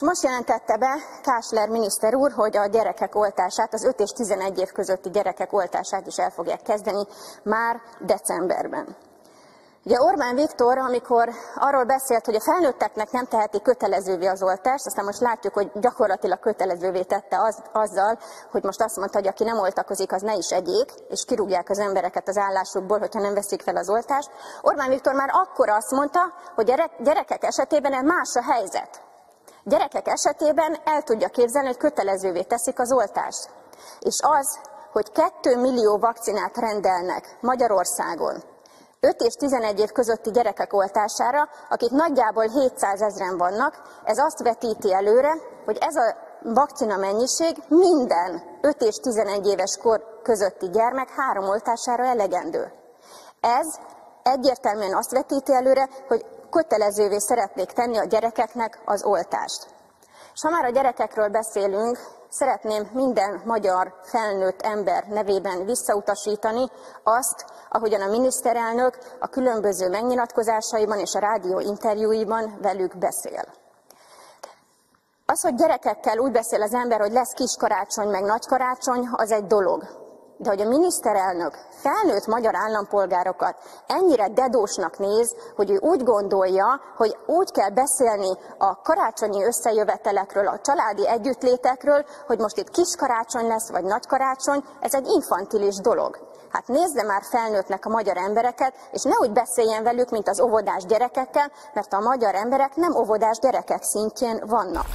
Most jelentette be Kásler miniszter úr, hogy a gyerekek oltását, az 5 és 11 év közötti gyerekek oltását is el fogják kezdeni már decemberben. Ugye Orbán Viktor, amikor arról beszélt, hogy a felnőtteknek nem teheti kötelezővé az oltást, aztán most látjuk, hogy gyakorlatilag kötelezővé tette az, azzal, hogy most azt mondta, hogy aki nem oltakozik, az ne is egyék, és kirúgják az embereket az állásukból, hogyha nem veszik fel az oltást. Orbán Viktor már akkor azt mondta, hogy gyerek, gyerekek esetében más a helyzet. Gyerekek esetében el tudja képzelni, hogy kötelezővé teszik az oltást. És az, hogy 2 millió vakcinát rendelnek Magyarországon 5 és 11 év közötti gyerekek oltására, akik nagyjából 700 ezeren vannak, ez azt vetíti előre, hogy ez a vakcina mennyiség minden 5 és 11 éves kor közötti gyermek három oltására elegendő. Ez egyértelműen azt vetíti előre, hogy kötelezővé szeretnék tenni a gyerekeknek az oltást. És ha már a gyerekekről beszélünk, szeretném minden magyar felnőtt ember nevében visszautasítani azt, ahogyan a miniszterelnök a különböző megnyilatkozásaiban és a rádió interjúiban velük beszél. Az, hogy gyerekekkel úgy beszél az ember, hogy lesz kis karácsony, meg nagy karácsony, az egy dolog de hogy a miniszterelnök felnőtt magyar állampolgárokat ennyire dedósnak néz, hogy ő úgy gondolja, hogy úgy kell beszélni a karácsonyi összejövetelekről, a családi együttlétekről, hogy most itt kis karácsony lesz, vagy nagy karácsony, ez egy infantilis dolog. Hát nézze már felnőttnek a magyar embereket, és ne úgy beszéljen velük, mint az óvodás gyerekekkel, mert a magyar emberek nem óvodás gyerekek szintjén vannak.